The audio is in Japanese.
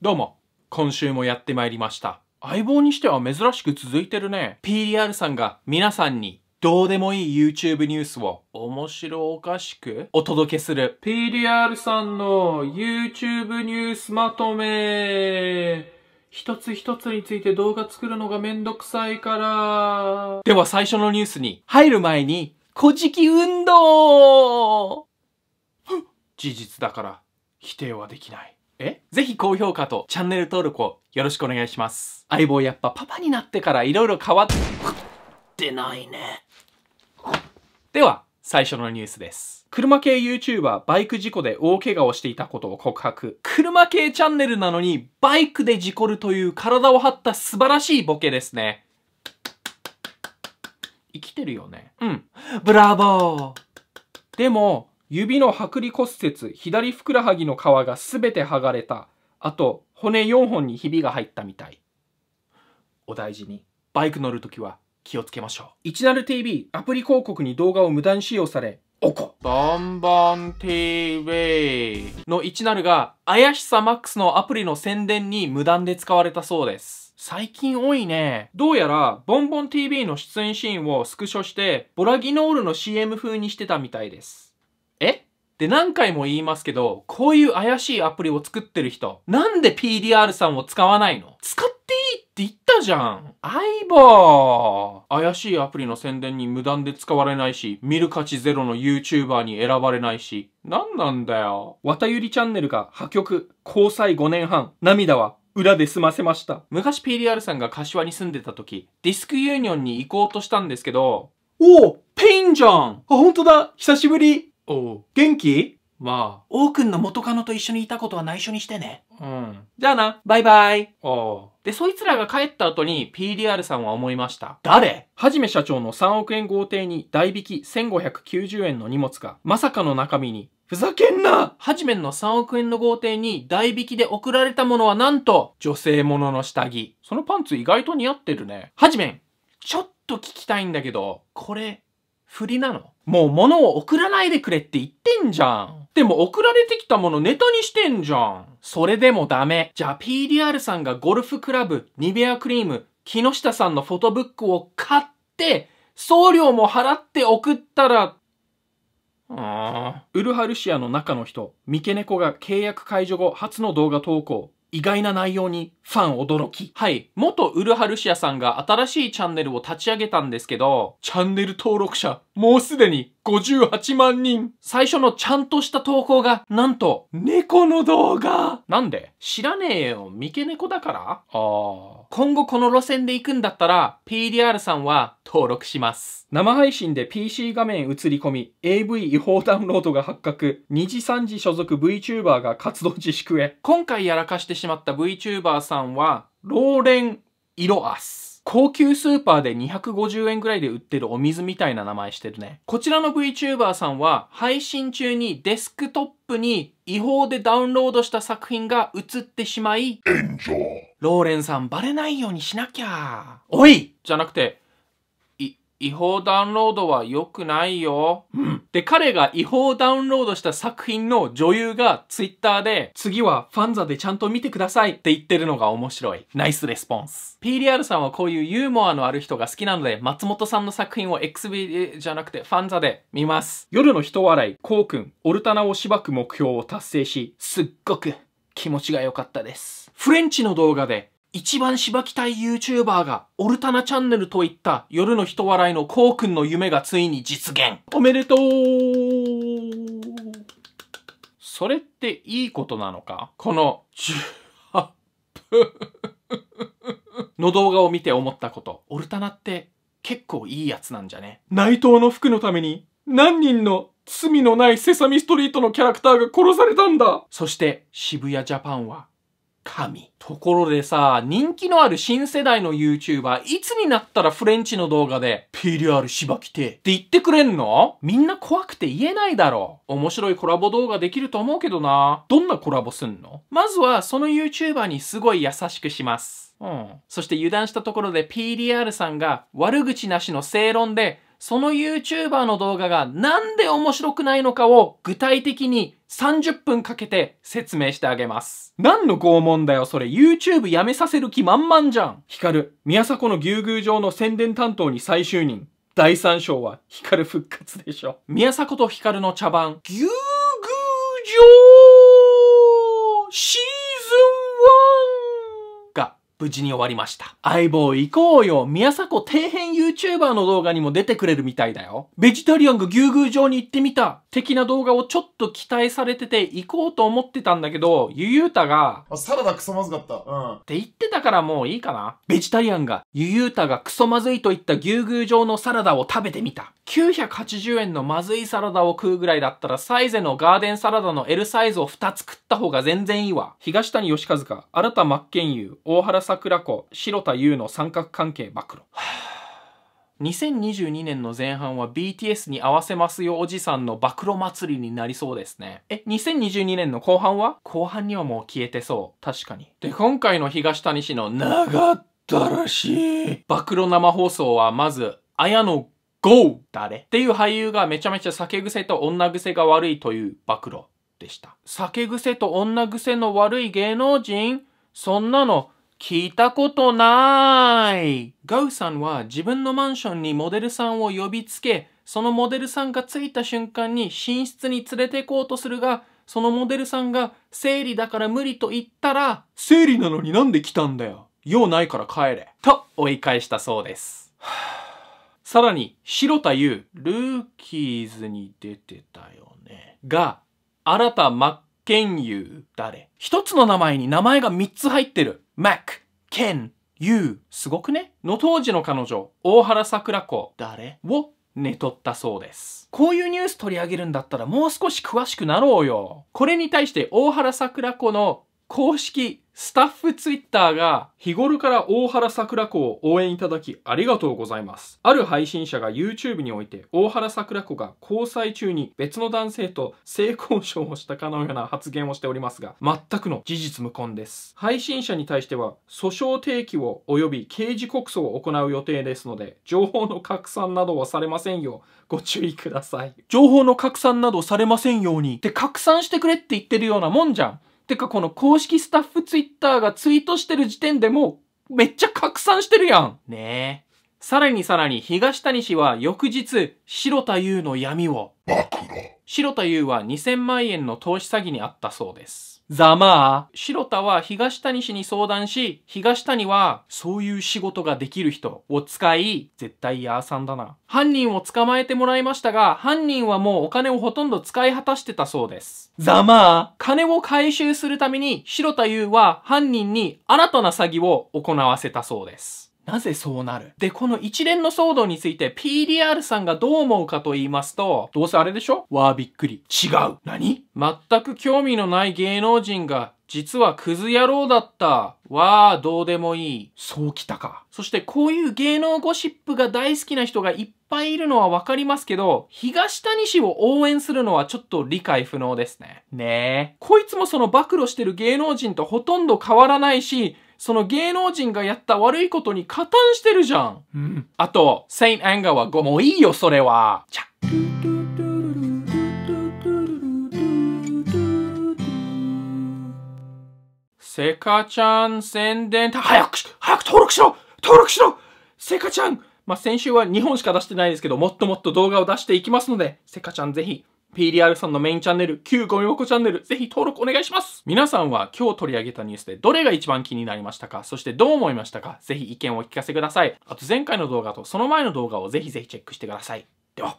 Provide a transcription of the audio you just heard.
どうも、今週もやってまいりました。相棒にしては珍しく続いてるね。PDR さんが皆さんにどうでもいい YouTube ニュースを面白おかしくお届けする PDR さんの YouTube ニュースまとめ。一つ一つについて動画作るのがめんどくさいから。では最初のニュースに入る前に、古事記運動事実だから否定はできない。え？ぜひ高評価とチャンネル登録をよろしくお願いします。相棒やっぱパパになってから色々変わってないね。では、最初のニュースです。車系 YouTuber バイク事故で大怪我をしていたことを告白。車系チャンネルなのにバイクで事故るという体を張った素晴らしいボケですね。生きてるよね。うん。ブラボーでも、指の剥離骨折、左ふくらはぎの皮がすべて剥がれた。あと、骨4本にひびが入ったみたい。お大事に。バイク乗るときは気をつけましょう。17TV アプリ広告に動画を無断使用され、おこ。ボンボン TV の17が怪しさマックスのアプリの宣伝に無断で使われたそうです。最近多いね。どうやら、ボンボン TV の出演シーンをスクショして、ボラギノールの CM 風にしてたみたいです。え？で何回も言いますけど、こういう怪しいアプリを作ってる人、なんで PDR さんを使わないの？使っていいって言ったじゃん。相棒。怪しいアプリの宣伝に無断で使われないし、見る価値ゼロの YouTuber に選ばれないし、なんなんだよ。わたゆりチャンネルが破局、交際5年半、涙は裏で済ませました。昔 PDR さんが柏に住んでた時、ディスクユーニョンに行こうとしたんですけど、おおペインじゃん。あ、本当だ。久しぶりおお元気？まあ。王くんの元カノと一緒にいたことは内緒にしてね。うん。じゃあな、バイバイ。おおで、そいつらが帰った後に PDR さんは思いました。誰？はじめ社長の3億円豪邸に代引き1590円の荷物が、まさかの中身に、ふざけんなはじめんの3億円の豪邸に代引きで送られたものはなんと、女性ものの下着。そのパンツ意外と似合ってるね。はじめん、ちょっと聞きたいんだけど、これ、振りなの？もう物を送らないでくれって言ってんじゃん。でも送られてきたものネタにしてんじゃん。それでもダメ。じゃあ PDR さんがゴルフクラブ、ニベアクリーム、木下さんのフォトブックを買って、送料も払って送ったら、あーウルハルシアの中の人、三毛猫が契約解除後初の動画投稿。意外な内容にファン驚き。はい。元ウルハルシアさんが新しいチャンネルを立ち上げたんですけど、チャンネル登録者、もうすでに58万人。最初のちゃんとした投稿が、なんと、猫の動画。なんで？知らねえよ。三毛猫だから？ああ。今後この路線で行くんだったら、PDR さんは登録します。生配信で PC 画面映り込み、AV 違法ダウンロードが発覚、2時3時所属 VTuber が活動自粛へ。今回やらかしてしまった VTuber さんは、ローレン・イロアス。高級スーパーで250円ぐらいで売ってるお水みたいな名前してるね。こちらの VTuber さんは配信中にデスクトップに違法でダウンロードした作品が映ってしまい、ローレンさんバレないようにしなきゃ。おいじゃなくて、い、違法ダウンロードは良くないよ。うん。で、彼が違法ダウンロードした作品の女優がツイッターで、次はファンザでちゃんと見てくださいって言ってるのが面白い。ナイスレスポンス。PDR さんはこういうユーモアのある人が好きなので、松本さんの作品を XB じゃなくてファンザで見ます。夜の人笑い、こうくん、オルタナをしばく目標を達成し、すっごく気持ちが良かったです。フレンチの動画で一番しばきたい YouTuber がオルタナチャンネルといった夜の人笑いのコウくんの夢がついに実現。おめでとう。それっていいことなのか？この18分の動画を見て思ったこと。オルタナって結構いいやつなんじゃね？内藤の服のために何人の罪のないセサミストリートのキャラクターが殺されたんだ。そして渋谷ジャパンは神。ところでさ、人気のある新世代の YouTuber、いつになったらフレンチの動画で、PDR しばきてって言ってくれんの？みんな怖くて言えないだろう。面白いコラボ動画できると思うけどな。どんなコラボすんの？まずは、その YouTuber にすごい優しくします。うん。そして油断したところで PDR さんが悪口なしの正論で、その YouTuber の動画がなんで面白くないのかを具体的に30分かけて説明してあげます。何の拷問だよ、それ。YouTube やめさせる気満々じゃん。ヒカル、宮迫の牛宮城の宣伝担当に再就任。第3章はヒカル復活でしょ。宮迫とヒカルの茶番、牛宮城シーズン1が無事に終わりました。相棒行こうよ。宮迫底辺 YouTuber の動画にも出てくれるみたいだよ。ベジタリアンが牛宮城に行ってみた。的な動画をちょっと期待されてて行こうと思ってたんだけど、ゆゆうたが、あ、サラダクソまずかった。うん。って言ってたからもういいかな。ベジタリアンが、ゆゆうたがクソまずいと言った牛宮状のサラダを食べてみた。980円のまずいサラダを食うぐらいだったらサイゼのガーデンサラダの L サイズを2つ食った方が全然いいわ。東谷義和が、新田真剣佑、大原桜子、白田優の三角関係暴露。2022年の前半は BTS に合わせますよおじさんの暴露祭りになりそうですね。え、2022年の後半は？後半にはもう消えてそう。確かに。で、今回の東谷氏の長ったらしい暴露生放送はまず、綾野剛誰？っていう俳優がめちゃめちゃ酒癖と女癖が悪いという暴露でした。酒癖と女癖の悪い芸能人？そんなの聞いたことない。ガウさんは自分のマンションにモデルさんを呼びつけ、そのモデルさんが着いた瞬間に寝室に連れて行こうとするが、そのモデルさんが生理だから無理と言ったら、生理なのになんで来たんだよ。用ないから帰れ。と追い返したそうです。さらに、白田優、ルーキーズに出てたよね。が、新田真剣佑誰一つの名前に名前が3つ入ってる。マック、ケン、ユー。すごくね？の当時の彼女、大原桜子。誰？を寝取ったそうです。こういうニュース取り上げるんだったらもう少し詳しくなろうよ。これに対して大原桜子の公式スタッフツイッターが日頃から大原桜子を応援いただきありがとうございます。ある配信者が YouTube において大原桜子が交際中に別の男性と性交渉をしたかのような発言をしておりますが全くの事実無根です。配信者に対しては訴訟提起を及び刑事告訴を行う予定ですので情報の拡散などはされませんようご注意ください。情報の拡散などされませんようにって拡散してくれって言ってるようなもんじゃん。てかこの公式スタッフツイッターがツイートしてる時点でもうめっちゃ拡散してるやん。ねえ。さらにさらに東谷氏は翌日、白田優の闇を。白田優は2000万円の投資詐欺にあったそうです。ざまあ、白田は東谷氏に相談し、東谷はそういう仕事ができる人を使い、絶対ヤーさんだな。犯人を捕まえてもらいましたが、犯人はもうお金をほとんど使い果たしてたそうです。ざまあ、金を回収するために白田優は犯人に新たな詐欺を行わせたそうです。なぜそうなる？で、この一連の騒動について PDR さんがどう思うかと言いますと、どうせあれでしょ？わあびっくり。違う。何？全く興味のない芸能人が実はクズ野郎だった。わあ、どうでもいい。そうきたか。そしてこういう芸能ゴシップが大好きな人がいっぱいいるのはわかりますけど、東谷氏を応援するのはちょっと理解不能ですね。ねえ。こいつもその暴露してる芸能人とほとんど変わらないし、その芸能人がやった悪いことに加担してるじゃん。うん。あと、セイン・アンガーはご、もういいよ、それは。ちゃ。セカちゃん宣伝、早くし、早く登録しろ登録しろセカちゃんまあ、先週は2本しか出してないですけど、もっともっと動画を出していきますので、セカちゃんぜひ PDR さんのメインチャンネル、旧ゴミ箱チャンネル、ぜひ登録お願いします皆さんは今日取り上げたニュースでどれが一番気になりましたか？そしてどう思いましたか？ぜひ意見をお聞かせください。あと前回の動画とその前の動画をぜひぜひチェックしてください。では。